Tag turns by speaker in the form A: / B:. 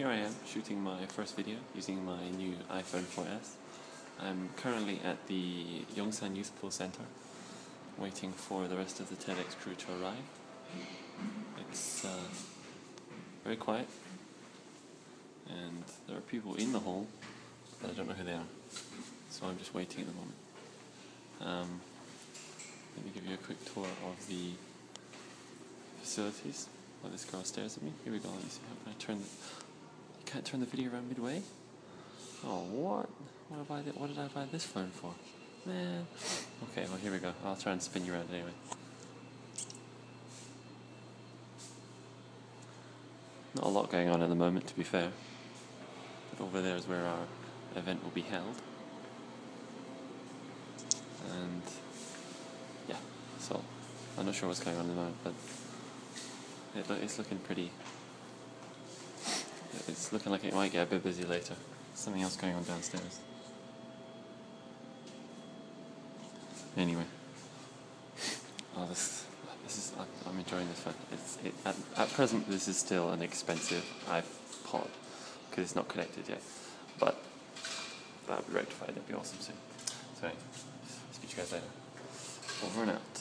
A: here I am shooting my first video using my new iPhone 4S. I'm currently at the Yongsan Youth Pool Center waiting for the rest of the TEDx crew to arrive. It's uh, very quiet and there are people in the hall but I don't know who they are so I'm just waiting at the moment. Um, let me give you a quick tour of the facilities. While this girl stares at me. Here we go. Let me see. How can I turn the? Can't turn the video around midway. Oh, what? What have I? What did I buy this phone for? Man. Okay. Well, here we go. I'll try and spin you around anyway. Not a lot going on at the moment, to be fair. But over there is where our event will be held. And yeah, so I'm not sure what's going on at the moment, but it, it's looking pretty. Looking like it might get a bit busy later. Something else going on downstairs. Anyway, oh, this this is I'm, enjoying this phone. It's it, at, at present this is still an expensive iPod because it's not connected yet, but that'll be rectified. That'll be awesome soon. So, speak to you guys later. Over and out.